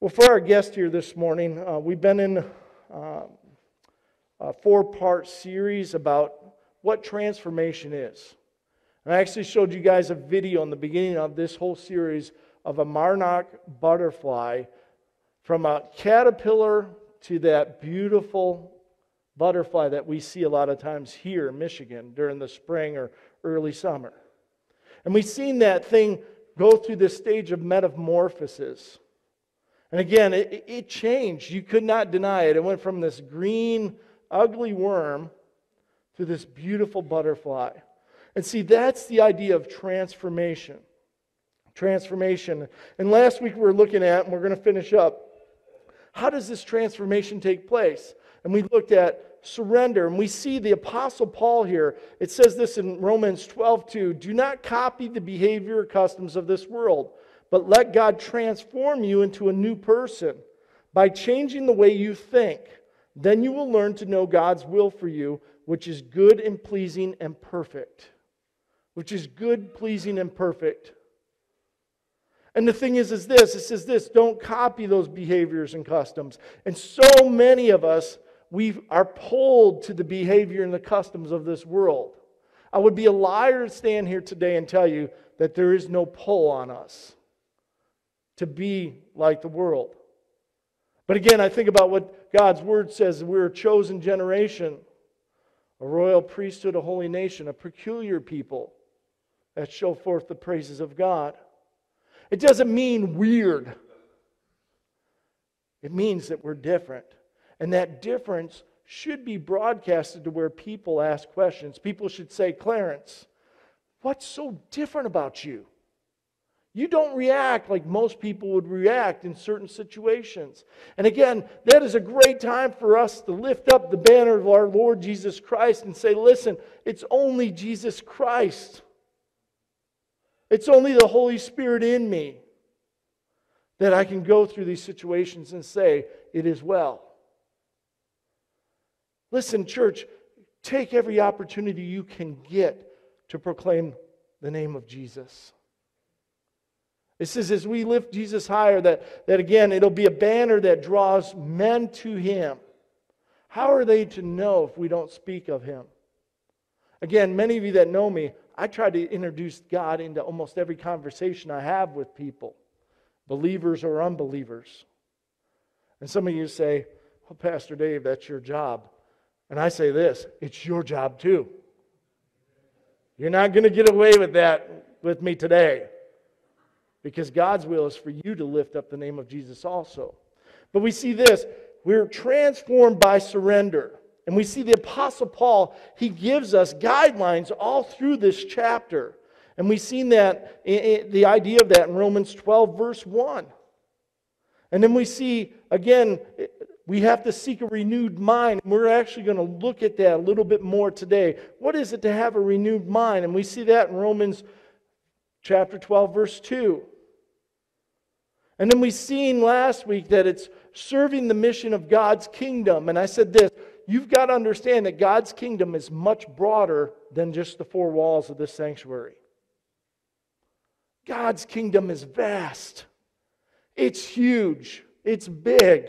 Well, for our guest here this morning, uh, we've been in uh, a four part series about what transformation is. And I actually showed you guys a video in the beginning of this whole series of a monarch butterfly from a caterpillar to that beautiful butterfly that we see a lot of times here in Michigan during the spring or early summer. And we've seen that thing go through this stage of metamorphosis. And again, it, it changed. You could not deny it. It went from this green, ugly worm to this beautiful butterfly. And see, that's the idea of transformation. Transformation. And last week we were looking at, and we're going to finish up, how does this transformation take place? And we looked at surrender. And we see the Apostle Paul here. It says this in Romans 12 2 Do not copy the behavior or customs of this world but let God transform you into a new person by changing the way you think. Then you will learn to know God's will for you, which is good and pleasing and perfect. Which is good, pleasing, and perfect. And the thing is, is this it says this don't copy those behaviors and customs. And so many of us, we are pulled to the behavior and the customs of this world. I would be a liar to stand here today and tell you that there is no pull on us to be like the world. But again, I think about what God's word says we're a chosen generation, a royal priesthood, a holy nation, a peculiar people that show forth the praises of God. It doesn't mean weird, it means that we're different. And that difference should be broadcasted to where people ask questions. People should say, Clarence, what's so different about you? You don't react like most people would react in certain situations. And again, that is a great time for us to lift up the banner of our Lord Jesus Christ and say, listen, it's only Jesus Christ. It's only the Holy Spirit in me that I can go through these situations and say, it is well. Listen, church, take every opportunity you can get to proclaim the name of Jesus. It says, as we lift Jesus higher, that, that again, it'll be a banner that draws men to him. How are they to know if we don't speak of him? Again, many of you that know me, I try to introduce God into almost every conversation I have with people, believers or unbelievers. And some of you say, Well, Pastor Dave, that's your job. And I say this it's your job too. You're not going to get away with that with me today because God's will is for you to lift up the name of Jesus also. But we see this we're transformed by surrender. And we see the Apostle Paul, he gives us guidelines all through this chapter. And we've seen that, the idea of that in Romans 12, verse 1. And then we see, again, we have to seek a renewed mind. We're actually going to look at that a little bit more today. What is it to have a renewed mind? And we see that in Romans chapter 12, verse 2. And then we seen last week that it's serving the mission of God's kingdom. And I said this you've got to understand that God's kingdom is much broader than just the four walls of this sanctuary. God's kingdom is vast, it's huge, it's big.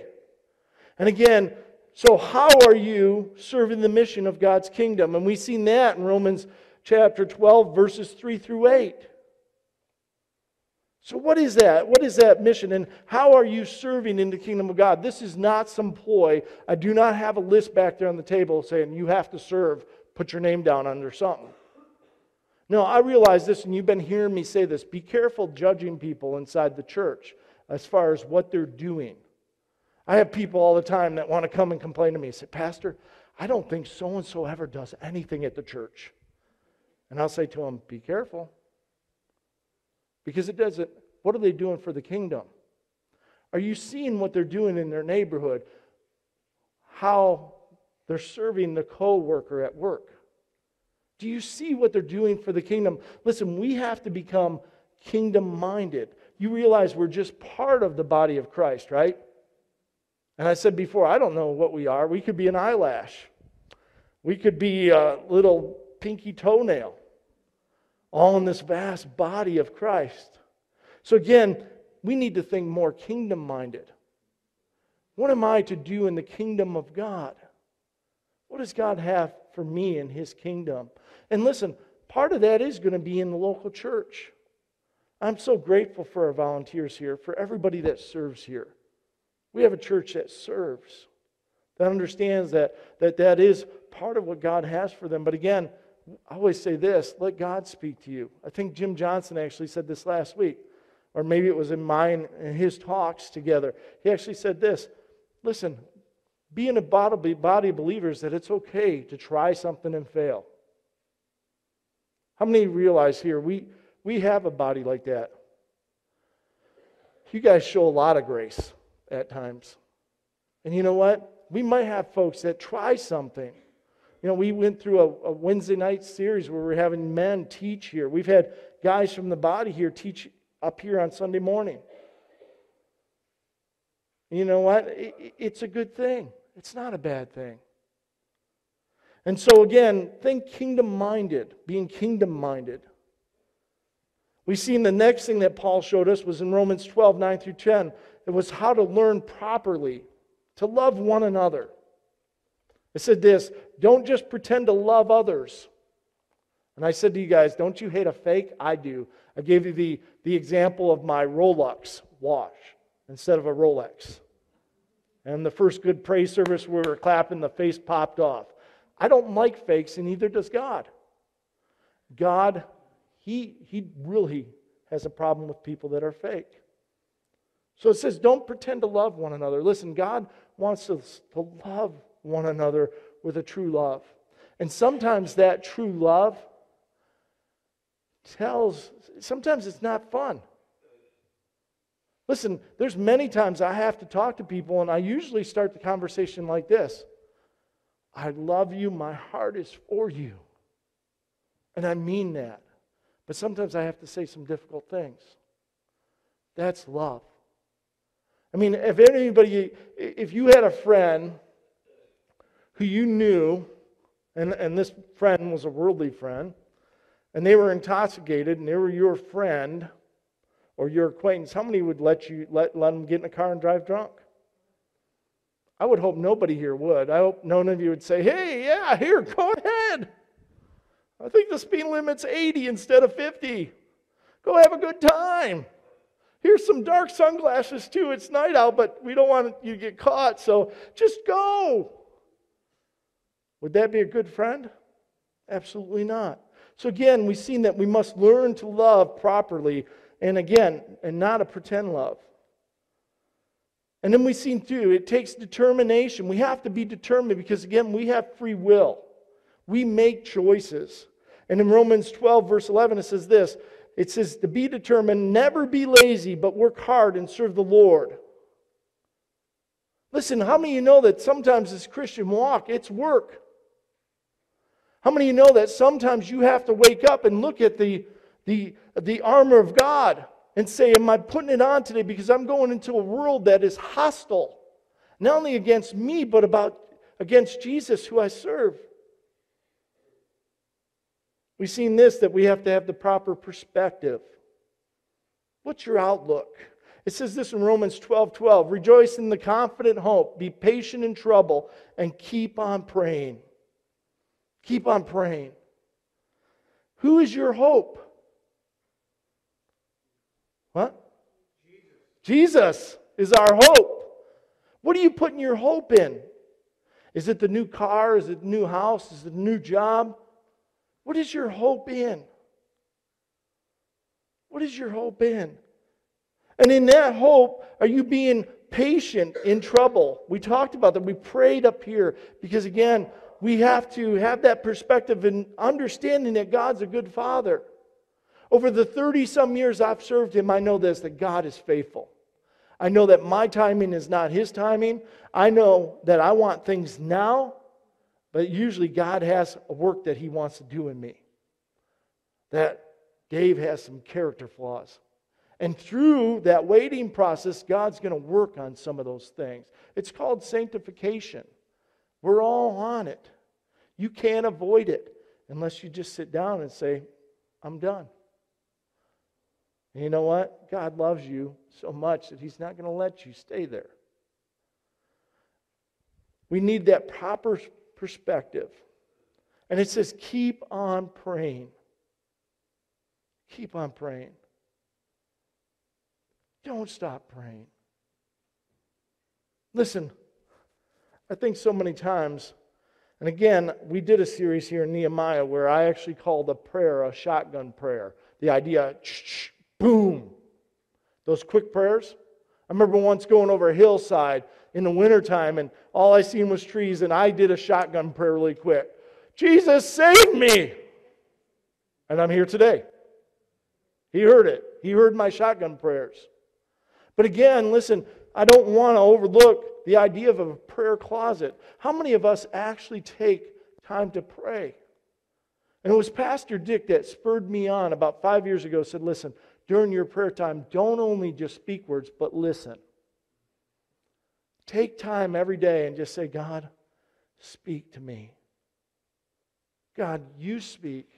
And again, so how are you serving the mission of God's kingdom? And we've seen that in Romans chapter 12, verses 3 through 8. So, what is that? What is that mission? And how are you serving in the kingdom of God? This is not some ploy. I do not have a list back there on the table saying you have to serve, put your name down under something. No, I realize this, and you've been hearing me say this. Be careful judging people inside the church as far as what they're doing. I have people all the time that want to come and complain to me and say, Pastor, I don't think so and so ever does anything at the church. And I'll say to them, Be careful. Because it doesn't, what are they doing for the kingdom? Are you seeing what they're doing in their neighborhood? How they're serving the co worker at work? Do you see what they're doing for the kingdom? Listen, we have to become kingdom minded. You realize we're just part of the body of Christ, right? And I said before, I don't know what we are. We could be an eyelash, we could be a little pinky toenail all in this vast body of Christ. So, again, we need to think more kingdom minded. What am I to do in the kingdom of God? What does God have for me in his kingdom? And listen, part of that is going to be in the local church. I'm so grateful for our volunteers here, for everybody that serves here. We have a church that serves, that understands that that, that is part of what God has for them. But again, I always say this let God speak to you. I think Jim Johnson actually said this last week, or maybe it was in mine and his talks together. He actually said this listen, be in a body, body of believers that it's okay to try something and fail. How many realize here we, we have a body like that? You guys show a lot of grace at times. And you know what? We might have folks that try something. You know, we went through a, a Wednesday night series where we're having men teach here. We've had guys from the body here teach up here on Sunday morning. You know what? It, it's a good thing. It's not a bad thing. And so, again, think kingdom minded, being kingdom minded. We see in the next thing that Paul showed us was in Romans 12, 9 through 10. It was how to learn properly to love one another. It said this don't just pretend to love others. And I said to you guys, don't you hate a fake? I do. I gave you the, the example of my Rolex watch instead of a Rolex. And the first good praise service, we were clapping, the face popped off. I don't like fakes, and neither does God. God, he, he really has a problem with people that are fake. So it says, don't pretend to love one another. Listen, God wants us to love one another with a true love. And sometimes that true love tells, sometimes it's not fun. Listen, there's many times I have to talk to people, and I usually start the conversation like this I love you, my heart is for you. And I mean that. But sometimes I have to say some difficult things. That's love. I mean, if anybody, if you had a friend who you knew, and, and this friend was a worldly friend, and they were intoxicated and they were your friend, or your acquaintance, how many would let you let, let them get in a car and drive drunk? I would hope nobody here would. I hope none of you would say, hey, yeah, here, go ahead. I think the speed limit's 80 instead of 50. Go have a good time. Here's some dark sunglasses too. It's night out, but we don't want you to get caught, so just go. Would that be a good friend? Absolutely not. So again, we've seen that we must learn to love properly and again, and not a pretend love. And then we've seen too, it takes determination. We have to be determined because, again, we have free will. We make choices. And in Romans 12, verse 11, it says this it says, To be determined, never be lazy, but work hard and serve the Lord. Listen, how many of you know that sometimes this Christian walk, it's work? How many of you know that sometimes you have to wake up and look at the the, the armor of God and say, Am I putting it on today? Because I'm going into a world that is hostile, not only against me, but about against Jesus, who I serve. We've seen this that we have to have the proper perspective. What's your outlook? It says this in Romans 12 12. Rejoice in the confident hope, be patient in trouble, and keep on praying. Keep on praying. Who is your hope? What? Jesus. Is our hope. What are you putting your hope in? Is it the new car? Is it the new house? Is it the new job? What is your hope in? What is your hope in? And in that hope, are you being patient in trouble? We talked about that. We prayed up here because, again, we have to have that perspective and understanding that God's a good father. Over the 30 some years I've served him, I know this that God is faithful. I know that my timing is not his timing. I know that I want things now, but usually God has a work that he wants to do in me. That Dave has some character flaws. And through that waiting process, God's going to work on some of those things. It's called sanctification. We're all on it. You can't avoid it unless you just sit down and say, I'm done. And you know what? God loves you so much that He's not going to let you stay there. We need that proper perspective. And it says, keep on praying. Keep on praying. Don't stop praying. Listen, I think so many times, and again, we did a series here in Nehemiah where I actually called a prayer a shotgun prayer. The idea, boom, those quick prayers. I remember once going over a hillside in the wintertime and all I seen was trees, and I did a shotgun prayer really quick. Jesus, save me! And I'm here today. He heard it. He heard my shotgun prayers. But again, listen, I don't want to overlook the idea of a prayer closet. How many of us actually take time to pray? And it was Pastor Dick that spurred me on about five years ago, said, Listen, during your prayer time, don't only just speak words, but listen. Take time every day and just say, God, speak to me. God, you speak.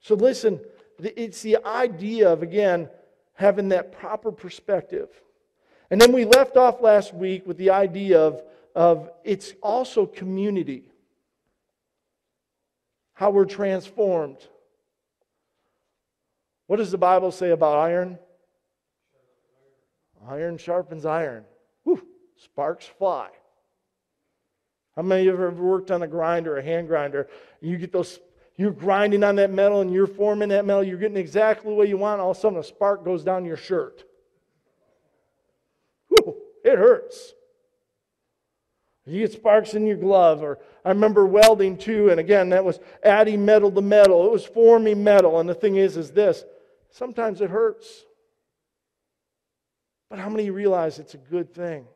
So listen, it's the idea of, again, having that proper perspective. And then we left off last week with the idea of, of it's also community, how we're transformed. What does the Bible say about iron? Iron sharpens iron. Whew, sparks fly. How many of you have ever worked on a grinder, a hand grinder, and you get those, you're grinding on that metal and you're forming that metal, you're getting exactly way you want, all of a sudden a spark goes down your shirt. Whew, it hurts. You get sparks in your glove, or I remember welding too, and again, that was adding metal to metal. It was forming metal, and the thing is, is this: sometimes it hurts. But how many realize it's a good thing?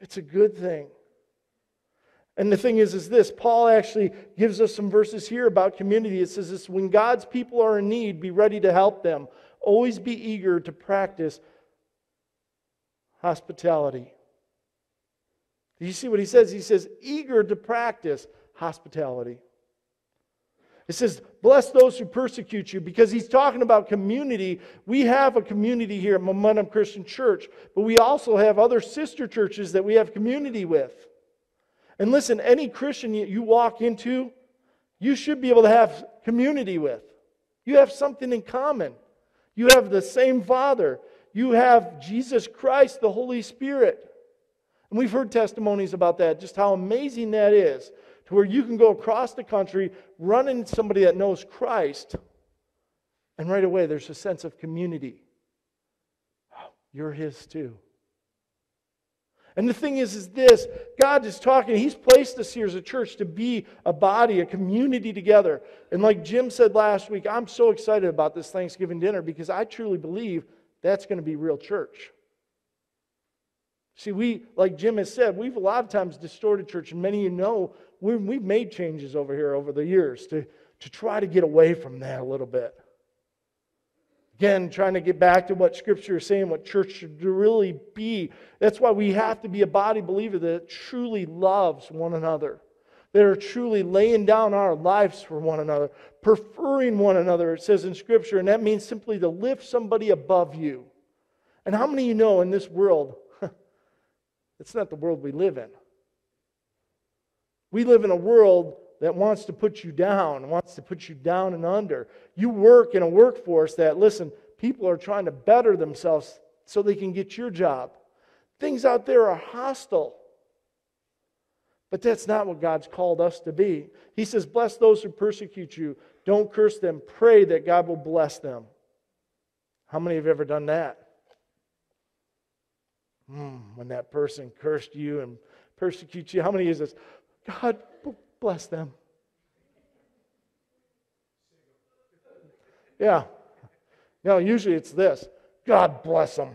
It's a good thing. And the thing is, is this Paul actually gives us some verses here about community. It says this when God's people are in need, be ready to help them. Always be eager to practice hospitality. Do you see what he says? He says, eager to practice hospitality. It says, Bless those who persecute you, because he's talking about community. We have a community here at Momentum Christian Church, but we also have other sister churches that we have community with. And listen, any Christian you walk into, you should be able to have community with. You have something in common. You have the same Father. You have Jesus Christ, the Holy Spirit. And we've heard testimonies about that, just how amazing that is to where you can go across the country, run into somebody that knows Christ, and right away there's a sense of community. You're His too. And the thing is, is this God is talking, He's placed us here as a church to be a body, a community together. And like Jim said last week, I'm so excited about this Thanksgiving dinner because I truly believe that's going to be real church. See, we, like Jim has said, we've a lot of times distorted church, and many of you know we, we've made changes over here over the years to, to try to get away from that a little bit. Again, trying to get back to what Scripture is saying, what church should really be. That's why we have to be a body believer that truly loves one another, that are truly laying down our lives for one another, preferring one another, it says in Scripture, and that means simply to lift somebody above you. And how many of you know in this world, it's not the world we live in? We live in a world that wants to put you down, wants to put you down and under. You work in a workforce that, listen, people are trying to better themselves so they can get your job. Things out there are hostile. But that's not what God's called us to be. He says, Bless those who persecute you. Don't curse them. Pray that God will bless them. How many have ever done that? Hmm, when that person cursed you and persecutes you, how many is this? God bless them. Yeah. No, usually it's this God bless them.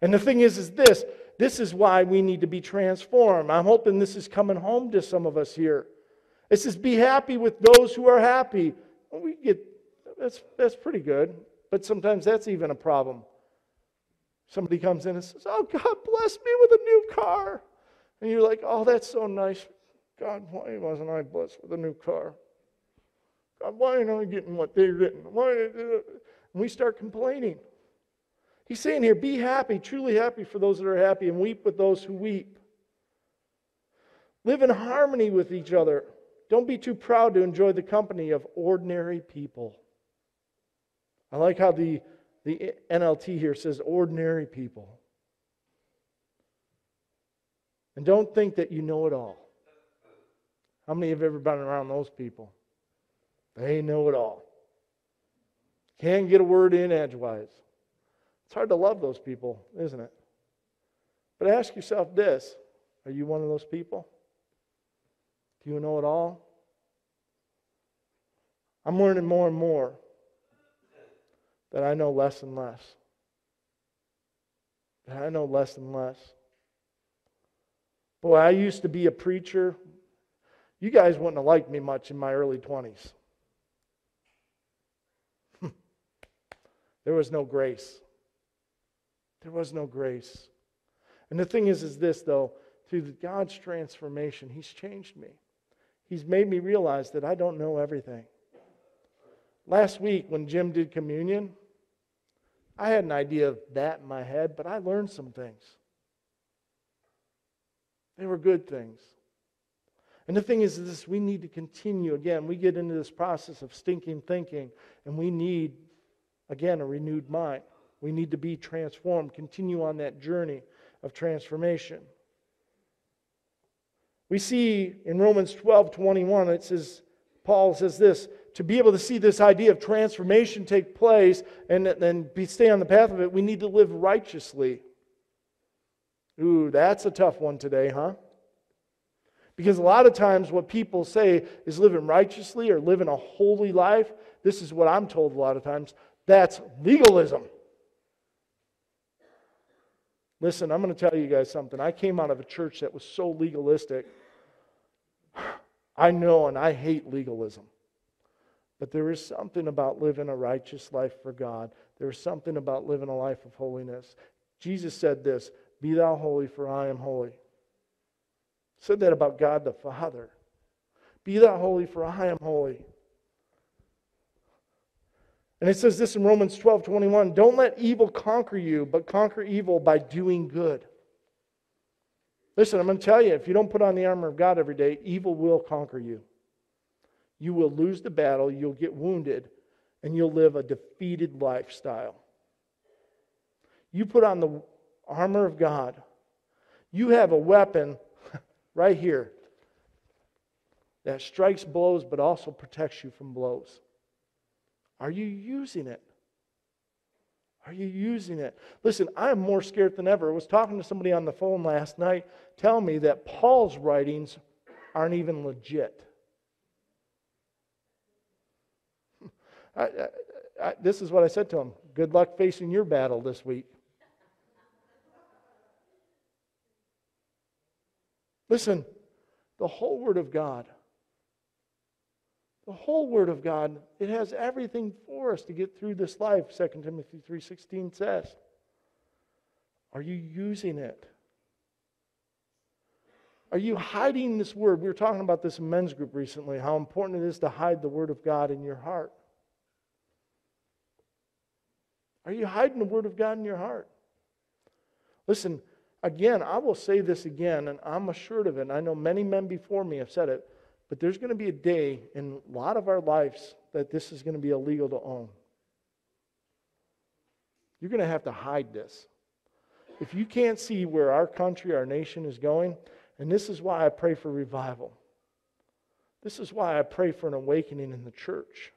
And the thing is, is this this is why we need to be transformed. I'm hoping this is coming home to some of us here. It says, be happy with those who are happy. We get that's that's pretty good, but sometimes that's even a problem. Somebody comes in and says, Oh, God bless me with a new car. And you're like, Oh, that's so nice. God, why wasn't I blessed with a new car? God, why am I getting what they're getting? Why? And we start complaining. He's saying here, be happy, truly happy for those that are happy, and weep with those who weep. Live in harmony with each other. Don't be too proud to enjoy the company of ordinary people. I like how the, the NLT here says ordinary people. And don't think that you know it all. How many have ever been around those people? They know it all. Can't get a word in edgewise. It's hard to love those people, isn't it? But ask yourself this are you one of those people? Do you know it all? I'm learning more and more that I know less and less. That I know less and less. Boy, I used to be a preacher. You guys wouldn't have liked me much in my early 20s. there was no grace. There was no grace. And the thing is, is this though, through God's transformation, He's changed me. He's made me realize that I don't know everything. Last week, when Jim did communion, I had an idea of that in my head, but I learned some things. They were good things. And the thing is this we need to continue. Again, we get into this process of stinking thinking, and we need, again, a renewed mind. We need to be transformed, continue on that journey of transformation. We see in Romans 12 21, it says, Paul says this to be able to see this idea of transformation take place and then be stay on the path of it, we need to live righteously. Ooh, that's a tough one today, huh? Because a lot of times what people say is living righteously or living a holy life. This is what I'm told a lot of times. That's legalism. Listen, I'm going to tell you guys something. I came out of a church that was so legalistic. I know and I hate legalism. But there is something about living a righteous life for God. There is something about living a life of holiness. Jesus said this Be thou holy, for I am holy. Said that about God the Father. Be thou holy, for I am holy. And it says this in Romans 12 21 Don't let evil conquer you, but conquer evil by doing good. Listen, I'm going to tell you if you don't put on the armor of God every day, evil will conquer you. You will lose the battle, you'll get wounded, and you'll live a defeated lifestyle. You put on the armor of God, you have a weapon right here that strikes blows but also protects you from blows. Are you using it? Are you using it? Listen, I am more scared than ever. I was talking to somebody on the phone last night telling me that Paul's writings aren't even legit. I, I, I, this is what I said to him Good luck facing your battle this week. Listen, the whole Word of God the whole word of God, it has everything for us to get through this life, 2 Timothy 3:16 says. Are you using it? Are you hiding this word? We were talking about this in men's group recently, how important it is to hide the word of God in your heart. Are you hiding the word of God in your heart? Listen, again, I will say this again, and I'm assured of it. And I know many men before me have said it. But there's going to be a day in a lot of our lives that this is going to be illegal to own. You're going to have to hide this. If you can't see where our country, our nation is going, and this is why I pray for revival. This is why I pray for an awakening in the church.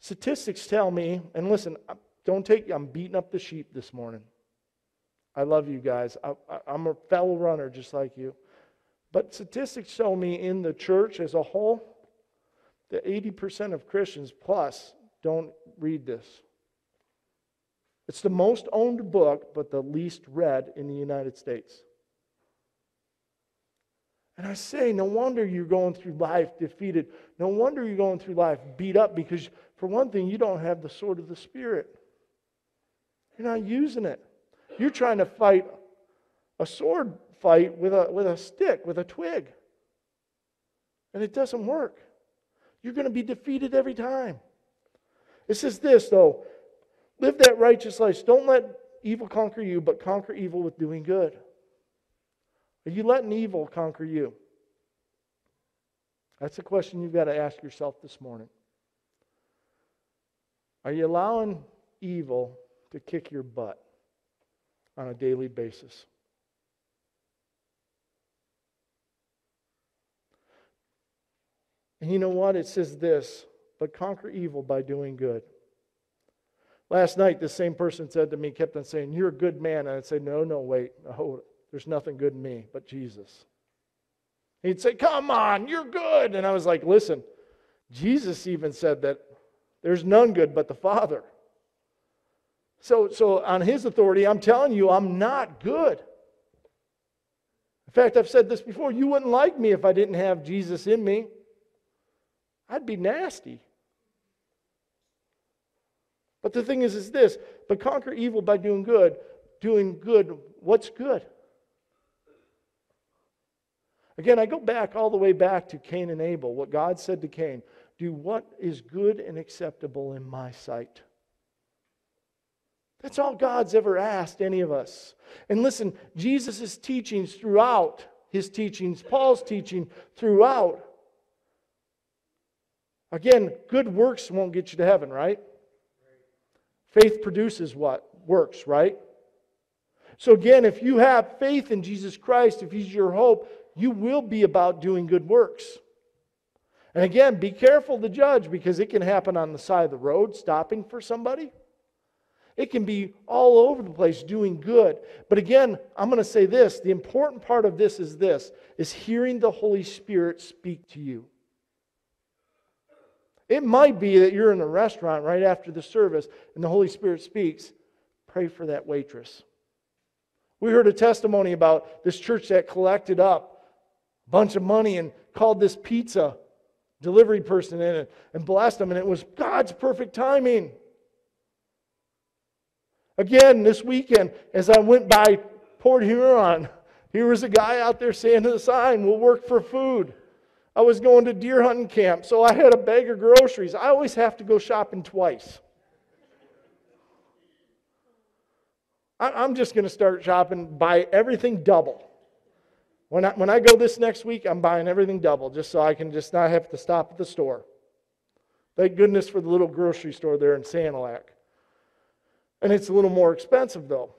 Statistics tell me, and listen, don't take, I'm beating up the sheep this morning. I love you guys. I, am a fellow runner just like you. But statistics show me in the church as a whole that 80% of Christians plus don't read this. It's the most owned book, but the least read in the United States. And I say, no wonder you're going through life defeated. No wonder you're going through life beat up because, for one thing, you don't have the sword of the Spirit. You're not using it. You're trying to fight a sword fight with a, with a stick, with a twig. And it doesn't work. You're going to be defeated every time. It says this, though Live that righteous life. Don't let evil conquer you, but conquer evil with doing good. Are you letting evil conquer you? That's a question you've got to ask yourself this morning. Are you allowing evil to kick your butt on a daily basis? And you know what? It says this, but conquer evil by doing good. Last night, the same person said to me, kept on saying, You're a good man. And I'd say, No, no, wait. No, there's nothing good in me but Jesus. He'd say, Come on, you're good. And I was like, Listen, Jesus even said that there's none good but the Father. So, so on his authority, I'm telling you, I'm not good. In fact, I've said this before you wouldn't like me if I didn't have Jesus in me. I'd be nasty. But the thing is, is this but conquer evil by doing good. Doing good, what's good? Again, I go back all the way back to Cain and Abel, what God said to Cain do what is good and acceptable in my sight. That's all God's ever asked any of us. And listen, Jesus' teachings throughout, his teachings, Paul's teaching throughout. Again, good works won't get you to heaven, right? Faith produces what? Works, right? So again, if you have faith in Jesus Christ, if he's your hope, you will be about doing good works. And again, be careful to judge because it can happen on the side of the road, stopping for somebody. It can be all over the place doing good. But again, I'm going to say this the important part of this is this is hearing the Holy Spirit speak to you. It might be that you're in a restaurant right after the service and the Holy Spirit speaks. Pray for that waitress. We heard a testimony about this church that collected up a bunch of money and called this pizza delivery person in and blessed them, and it was God's perfect timing. Again, this weekend, as I went by Port Huron, here was a guy out there saying to the sign, We'll work for food. I was going to deer hunting camp, so I had a bag of groceries. I always have to go shopping twice. I'm just going to start shopping, buy everything double. When I, when I go this next week, I'm buying everything double just so I can just not have to stop at the store. Thank goodness for the little grocery store there in Sanilac. And it's a little more expensive though.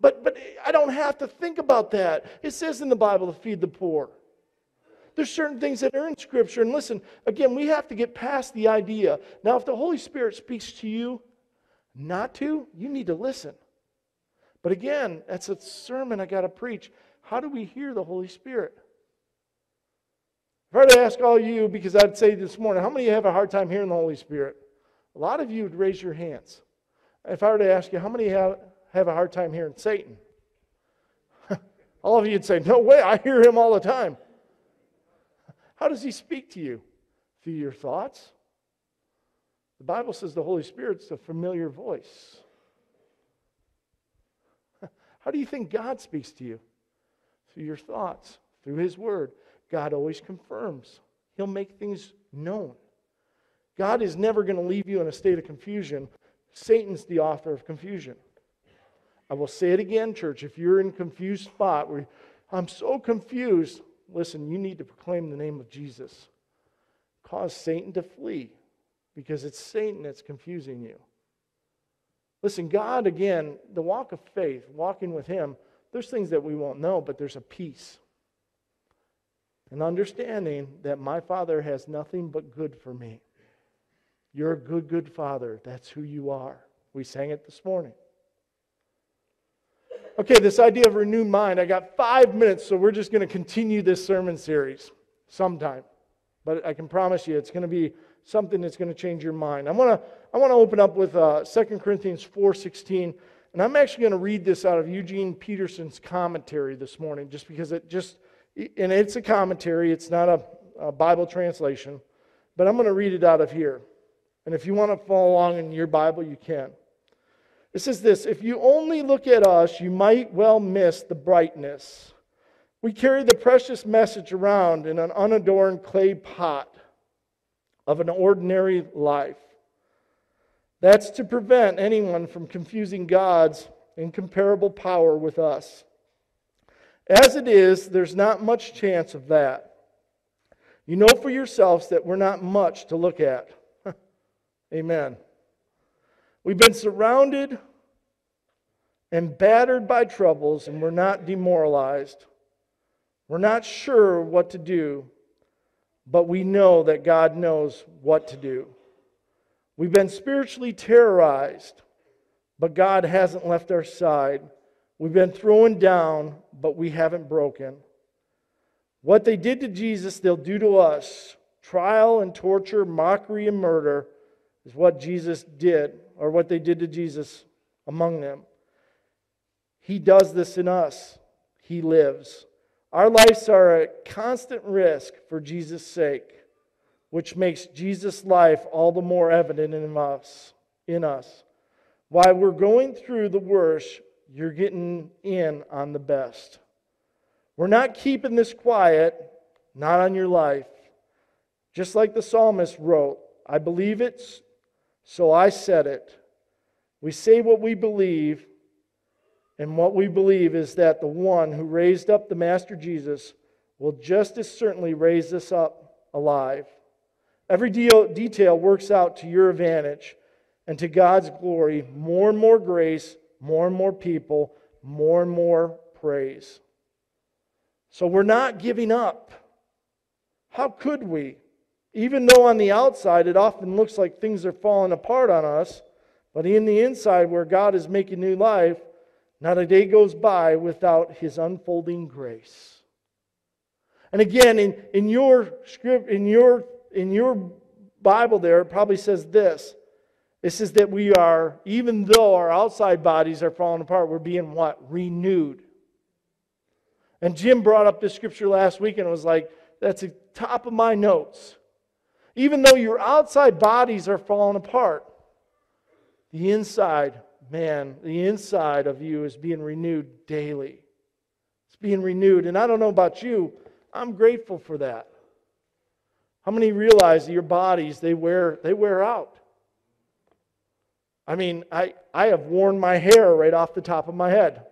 But, but I don't have to think about that. It says in the Bible to feed the poor. There's certain things that are in Scripture. And listen, again, we have to get past the idea. Now, if the Holy Spirit speaks to you not to, you need to listen. But again, that's a sermon I got to preach. How do we hear the Holy Spirit? If I were to ask all you, because I'd say this morning, how many of you have a hard time hearing the Holy Spirit? A lot of you would raise your hands. If I were to ask you, how many have, have a hard time hearing Satan? all of you would say, no way, I hear him all the time. How does he speak to you? Through your thoughts? The Bible says the Holy Spirit's a familiar voice. How do you think God speaks to you? Through your thoughts, through His Word. God always confirms, He'll make things known. God is never going to leave you in a state of confusion. Satan's the author of confusion. I will say it again, church. If you're in a confused spot where I'm so confused, listen, you need to proclaim the name of Jesus. Cause Satan to flee because it's Satan that's confusing you. Listen, God, again, the walk of faith, walking with Him, there's things that we won't know, but there's a peace. An understanding that my Father has nothing but good for me. You're a good, good Father. That's who you are. We sang it this morning. Okay, this idea of renewed mind. I got five minutes, so we're just going to continue this sermon series sometime. But I can promise you it's going to be something that's going to change your mind. I want to I want to open up with uh, 2 Corinthians 4:16, and I'm actually going to read this out of Eugene Peterson's commentary this morning, just because it just and it's a commentary. It's not a, a Bible translation, but I'm going to read it out of here. And if you want to follow along in your Bible, you can. It says this If you only look at us, you might well miss the brightness. We carry the precious message around in an unadorned clay pot of an ordinary life. That's to prevent anyone from confusing God's incomparable power with us. As it is, there's not much chance of that. You know for yourselves that we're not much to look at. Amen. We've been surrounded and battered by troubles, and we're not demoralized. We're not sure what to do, but we know that God knows what to do. We've been spiritually terrorized, but God hasn't left our side. We've been thrown down, but we haven't broken. What they did to Jesus, they'll do to us. Trial and torture, mockery and murder is what Jesus did, or what they did to Jesus among them. He does this in us. He lives. Our lives are at constant risk for Jesus' sake, which makes Jesus' life all the more evident in us. In us. While we're going through the worst, you're getting in on the best. We're not keeping this quiet, not on your life. Just like the psalmist wrote, I believe it, so I said it. We say what we believe, and what we believe is that the one who raised up the Master Jesus will just as certainly raise us up alive. Every detail works out to your advantage and to God's glory. More and more grace, more and more people, more and more praise. So we're not giving up. How could we? Even though on the outside it often looks like things are falling apart on us, but in the inside where God is making new life, not a day goes by without his unfolding grace. And again, in, in your script, in your in your Bible there, it probably says this. It says that we are, even though our outside bodies are falling apart, we're being what? Renewed. And Jim brought up this scripture last week and it was like, that's the top of my notes. Even though your outside bodies are falling apart, the inside man, the inside of you is being renewed daily. It's being renewed. And I don't know about you, I'm grateful for that. How many realize that your bodies they wear they wear out? I mean, I, I have worn my hair right off the top of my head.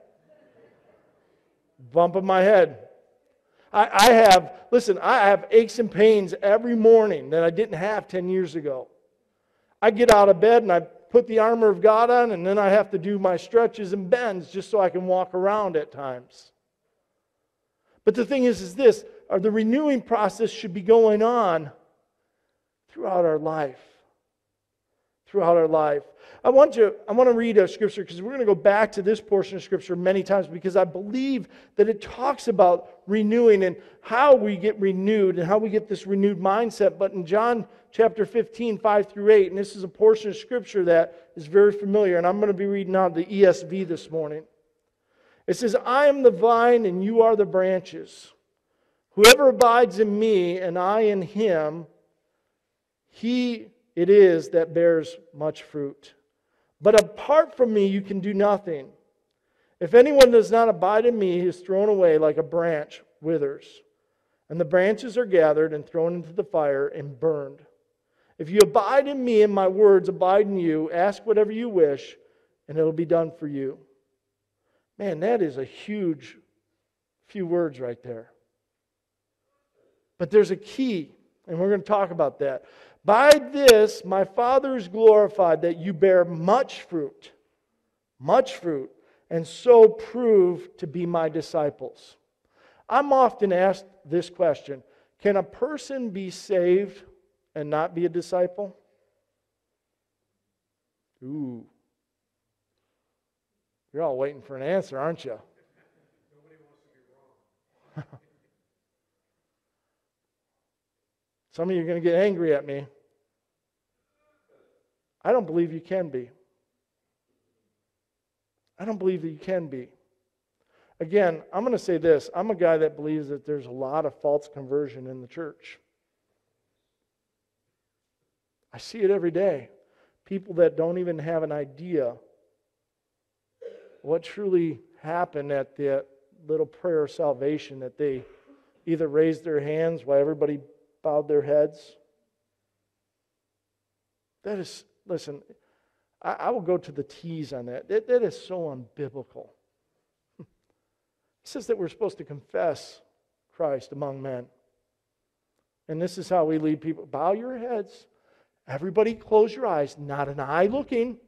Bump of my head. I, I have, listen, I have aches and pains every morning that I didn't have 10 years ago. I get out of bed and I put the armor of God on, and then I have to do my stretches and bends just so I can walk around at times. But the thing is, is this uh, the renewing process should be going on throughout our life. Throughout our life. I want you, I want to read a scripture because we're going to go back to this portion of scripture many times because I believe that it talks about renewing and how we get renewed and how we get this renewed mindset. But in John chapter 15, 5 through 8, and this is a portion of scripture that is very familiar, and I'm going to be reading out the ESV this morning. It says, I am the vine and you are the branches. Whoever abides in me and I in him, he it is that bears much fruit. But apart from me, you can do nothing. If anyone does not abide in me, he is thrown away like a branch withers. And the branches are gathered and thrown into the fire and burned. If you abide in me and my words abide in you, ask whatever you wish, and it'll be done for you. Man, that is a huge few words right there. But there's a key, and we're going to talk about that. By this my Father is glorified, that you bear much fruit, much fruit, and so prove to be my disciples. I'm often asked this question Can a person be saved and not be a disciple? Ooh. You're all waiting for an answer, aren't you? Some of you are going to get angry at me. I don't believe you can be. I don't believe that you can be. Again, I'm going to say this I'm a guy that believes that there's a lot of false conversion in the church. I see it every day. People that don't even have an idea what truly happened at the little prayer of salvation that they either raised their hands while everybody bowed their heads. That is, listen, I, I will go to the T's on that. that. That is so unbiblical. It says that we're supposed to confess Christ among men. And this is how we lead people. Bow your heads. Everybody close your eyes, not an eye looking.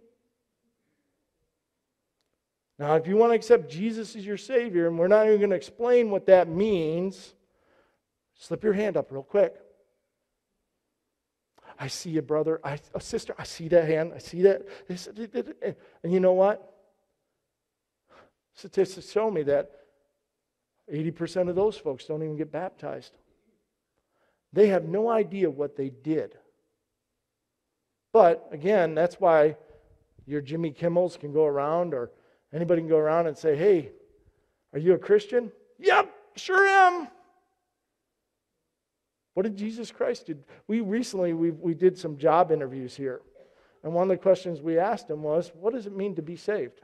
Now, if you want to accept Jesus as your Savior, and we're not even going to explain what that means, slip your hand up real quick. I see you, brother. I, oh, sister, I see that hand. I see that. And you know what? Statistics show me that 80% of those folks don't even get baptized. They have no idea what they did. But again, that's why your Jimmy Kimmels can go around or anybody can go around and say, hey, are you a Christian? Yep, sure am. What did Jesus Christ do? We recently we, we did some job interviews here. And one of the questions we asked him was, what does it mean to be saved?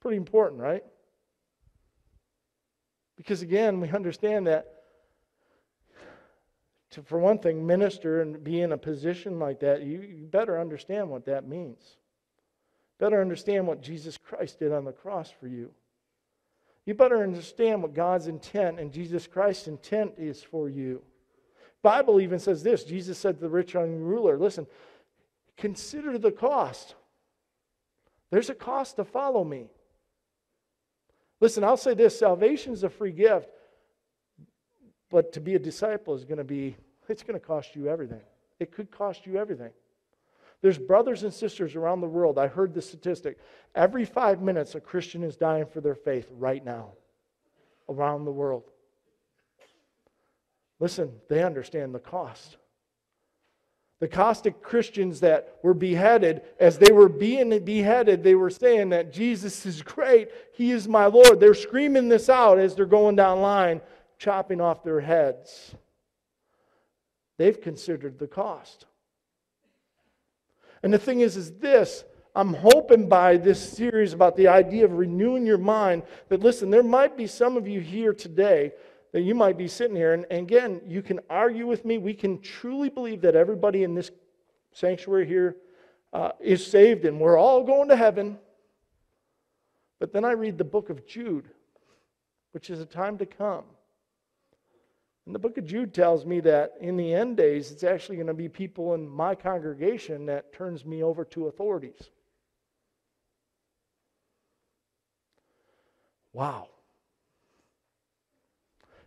Pretty important, right? Because again, we understand that to, for one thing, minister and be in a position like that, you, you better understand what that means. Better understand what Jesus Christ did on the cross for you. You better understand what God's intent and Jesus Christ's intent is for you. Bible even says this. Jesus said to the rich young ruler, listen, consider the cost. There's a cost to follow me. Listen, I'll say this salvation is a free gift, but to be a disciple is going to be, it's going to cost you everything. It could cost you everything. There's brothers and sisters around the world. I heard the statistic. Every five minutes, a Christian is dying for their faith right now around the world. Listen, they understand the cost. The Coptic Christians that were beheaded, as they were being beheaded, they were saying that Jesus is great. He is my Lord. They're screaming this out as they're going down line, chopping off their heads. They've considered the cost. And the thing is, is this I'm hoping by this series about the idea of renewing your mind that, listen, there might be some of you here today that you might be sitting here, and, and again, you can argue with me. We can truly believe that everybody in this sanctuary here uh, is saved and we're all going to heaven. But then I read the book of Jude, which is a time to come. And the book of Jude tells me that in the end days, it's actually going to be people in my congregation that turns me over to authorities. Wow.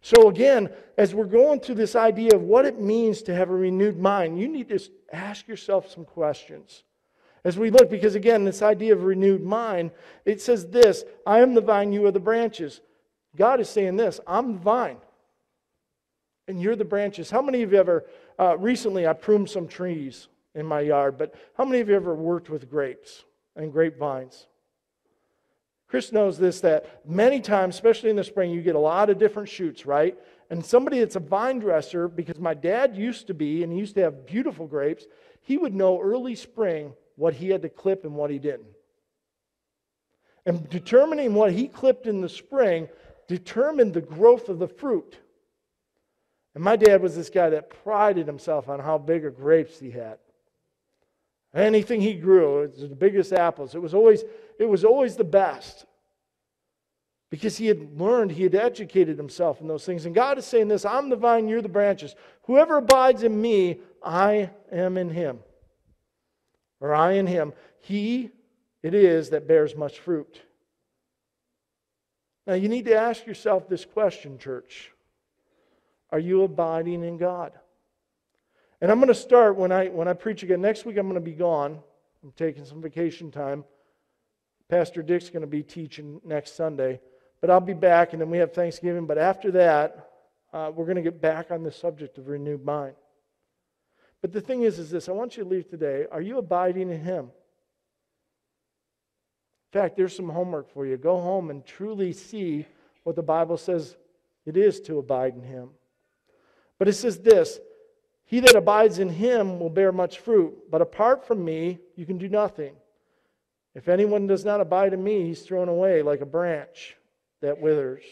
So, again, as we're going through this idea of what it means to have a renewed mind, you need to ask yourself some questions. As we look, because again, this idea of renewed mind, it says this I am the vine, you are the branches. God is saying this I'm the vine, and you're the branches. How many of you ever, uh, recently, I pruned some trees in my yard, but how many of you ever worked with grapes and grapevines? Chris knows this that many times, especially in the spring, you get a lot of different shoots, right? And somebody that's a vine dresser, because my dad used to be, and he used to have beautiful grapes, he would know early spring what he had to clip and what he didn't. And determining what he clipped in the spring determined the growth of the fruit. And my dad was this guy that prided himself on how big of grapes he had. Anything he grew, it was the biggest apples. It was always, it was always the best. Because he had learned, he had educated himself in those things. And God is saying this I'm the vine, you're the branches. Whoever abides in me, I am in him. Or I in him. He it is that bears much fruit. Now you need to ask yourself this question, church. Are you abiding in God? And I'm going to start when I, when I preach again. Next week, I'm going to be gone. I'm taking some vacation time. Pastor Dick's going to be teaching next Sunday. But I'll be back, and then we have Thanksgiving. But after that, uh, we're going to get back on the subject of renewed mind. But the thing is, is this I want you to leave today. Are you abiding in Him? In fact, there's some homework for you. Go home and truly see what the Bible says it is to abide in Him. But it says this he that abides in him will bear much fruit, but apart from me, you can do nothing. If anyone does not abide in me, he's thrown away like a branch that withers.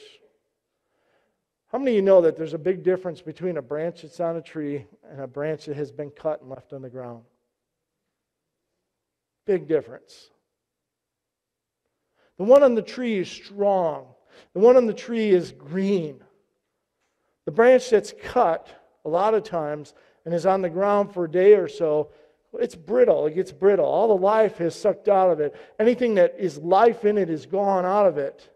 How many of you know that there's a big difference between a branch that's on a tree and a branch that has been cut and left on the ground? Big difference. The one on the tree is strong, the one on the tree is green. The branch that's cut a lot of times and is on the ground for a day or so, it's brittle. It gets brittle. All the life is sucked out of it. Anything that is life in it is gone out of it.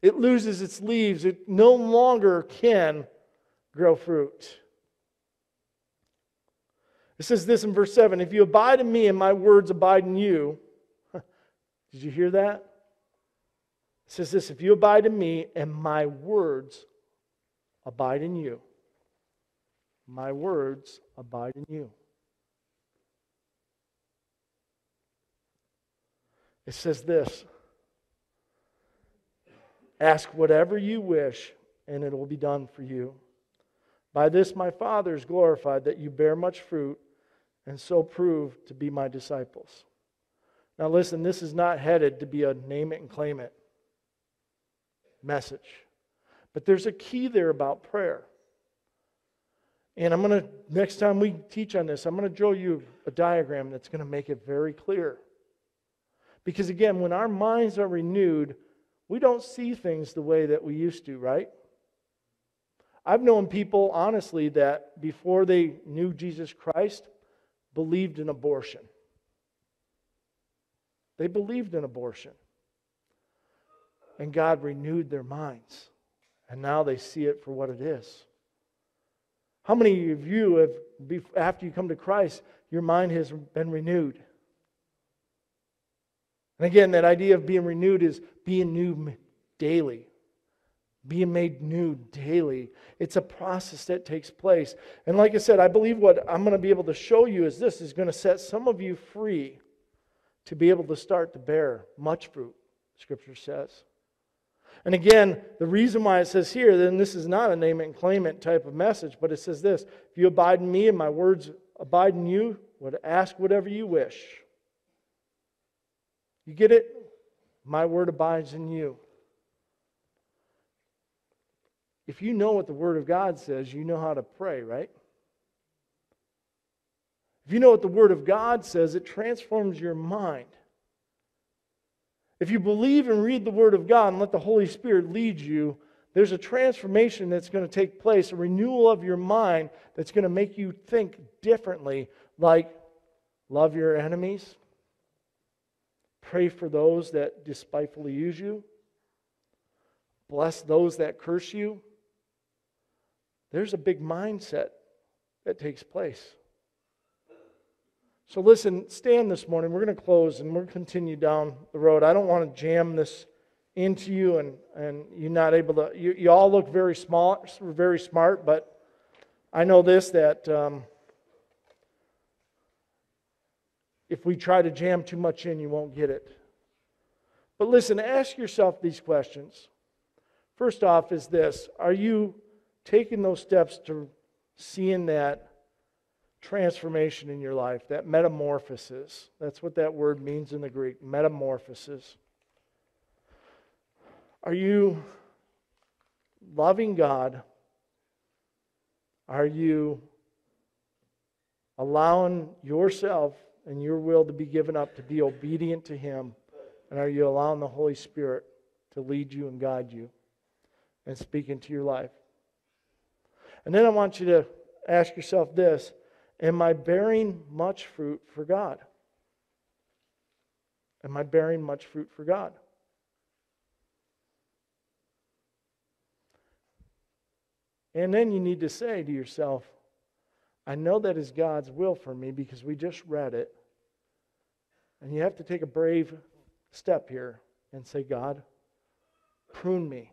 It loses its leaves. It no longer can grow fruit. It says this in verse 7 If you abide in me and my words abide in you, did you hear that? It says this If you abide in me and my words abide in you, my words abide in you. It says this Ask whatever you wish, and it will be done for you. By this my Father is glorified, that you bear much fruit, and so prove to be my disciples. Now, listen, this is not headed to be a name it and claim it message. But there's a key there about prayer. And I'm going to, next time we teach on this, I'm going to draw you a diagram that's going to make it very clear. Because again, when our minds are renewed, we don't see things the way that we used to, right? I've known people, honestly, that before they knew Jesus Christ, believed in abortion. They believed in abortion. And God renewed their minds. And now they see it for what it is. How many of you have, after you come to Christ, your mind has been renewed? And again, that idea of being renewed is being new daily, being made new daily. It's a process that takes place. And like I said, I believe what I'm going to be able to show you is this is going to set some of you free to be able to start to bear much fruit, Scripture says. And again, the reason why it says here, then this is not a name it and claim it type of message, but it says this If you abide in me and my words abide in you, would ask whatever you wish. You get it? My word abides in you. If you know what the Word of God says, you know how to pray, right? If you know what the Word of God says, it transforms your mind. If you believe and read the Word of God and let the Holy Spirit lead you, there's a transformation that's going to take place, a renewal of your mind that's going to make you think differently, like love your enemies, pray for those that despitefully use you, bless those that curse you. There's a big mindset that takes place. So, listen, stand this morning. We're going to close and we're going to continue down the road. I don't want to jam this into you and, and you're not able to. You, you all look very small, very smart, but I know this that um, if we try to jam too much in, you won't get it. But listen, ask yourself these questions. First off, is this Are you taking those steps to seeing that transformation in your life, that metamorphosis. That's what that word means in the Greek metamorphosis. Are you loving God? Are you allowing yourself and your will to be given up to be obedient to Him? And are you allowing the Holy Spirit to lead you and guide you and speak into your life? And then I want you to ask yourself this Am I bearing much fruit for God? Am I bearing much fruit for God? And then you need to say to yourself, I know that is God's will for me because we just read it. And you have to take a brave step here and say, God, prune me.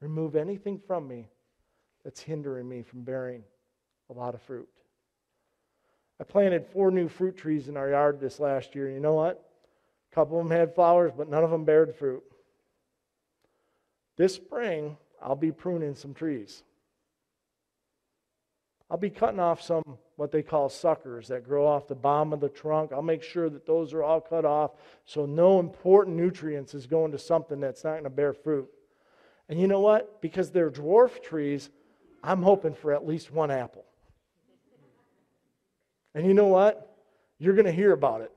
Remove anything from me that's hindering me from bearing a lot of fruit. I planted four new fruit trees in our yard this last year. You know what? A couple of them had flowers, but none of them bared fruit. This spring, I'll be pruning some trees. I'll be cutting off some what they call suckers that grow off the bottom of the trunk. I'll make sure that those are all cut off so no important nutrients is going to something that's not going to bear fruit. And you know what? Because they're dwarf trees, I'm hoping for at least one apple. And you know what? You're going to hear about it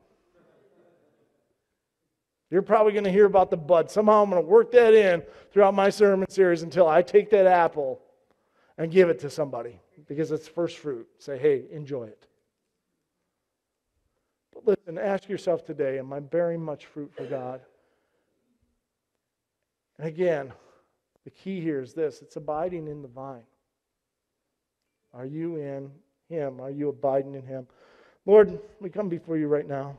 You're probably going to hear about the bud. Somehow I'm going to work that in throughout my sermon series until I take that apple and give it to somebody because it's first fruit. Say, hey, enjoy it. But listen, ask yourself today am I bearing much fruit for God? And again, the key here is this it's abiding in the vine. Are you in Him? Are you abiding in Him? Lord, we come before you right now.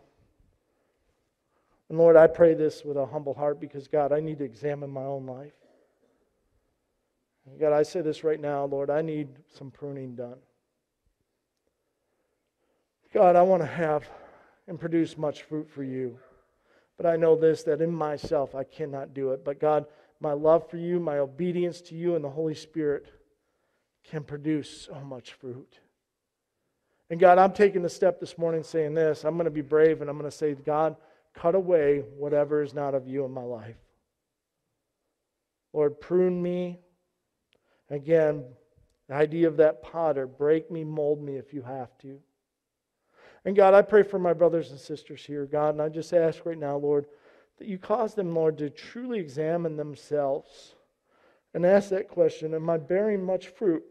And Lord, I pray this with a humble heart because, God, I need to examine my own life. God, I say this right now, Lord, I need some pruning done. God, I want to have and produce much fruit for you. But I know this that in myself I cannot do it. But God, my love for you, my obedience to you, and the Holy Spirit can produce so much fruit. And God, I'm taking the step this morning saying this. I'm going to be brave and I'm going to say, God, cut away whatever is not of you in my life. Lord, prune me. Again, the idea of that potter break me, mold me if you have to. And God, I pray for my brothers and sisters here, God, and I just ask right now, Lord, that you cause them, Lord, to truly examine themselves and ask that question Am I bearing much fruit?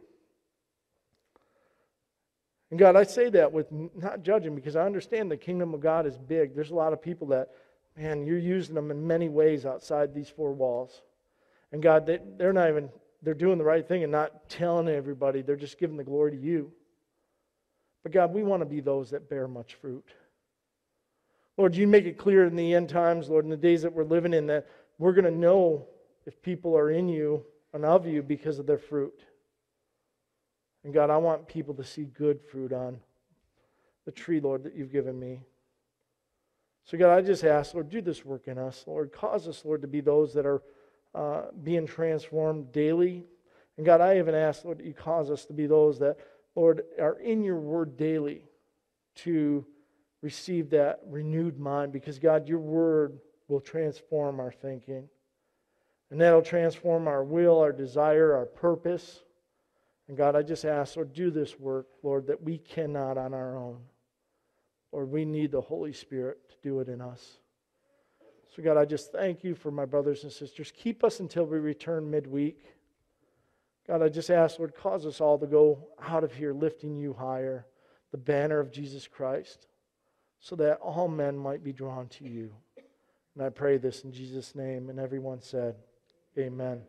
And God, I say that with not judging because I understand the kingdom of God is big. There's a lot of people that, man, you're using them in many ways outside these four walls. And God, they, they're not even, they're doing the right thing and not telling everybody. They're just giving the glory to you. But God, we want to be those that bear much fruit. Lord, you make it clear in the end times, Lord, in the days that we're living in, that we're going to know if people are in you and of you because of their fruit. And God, I want people to see good fruit on the tree, Lord, that you've given me. So, God, I just ask, Lord, do this work in us. Lord, cause us, Lord, to be those that are uh, being transformed daily. And God, I even ask, Lord, that you cause us to be those that, Lord, are in your word daily to receive that renewed mind because, God, your word will transform our thinking. And that'll transform our will, our desire, our purpose. And God, I just ask, Lord, do this work, Lord, that we cannot on our own. Lord, we need the Holy Spirit to do it in us. So, God, I just thank you for my brothers and sisters. Keep us until we return midweek. God, I just ask, Lord, cause us all to go out of here lifting you higher, the banner of Jesus Christ, so that all men might be drawn to you. And I pray this in Jesus' name. And everyone said, Amen.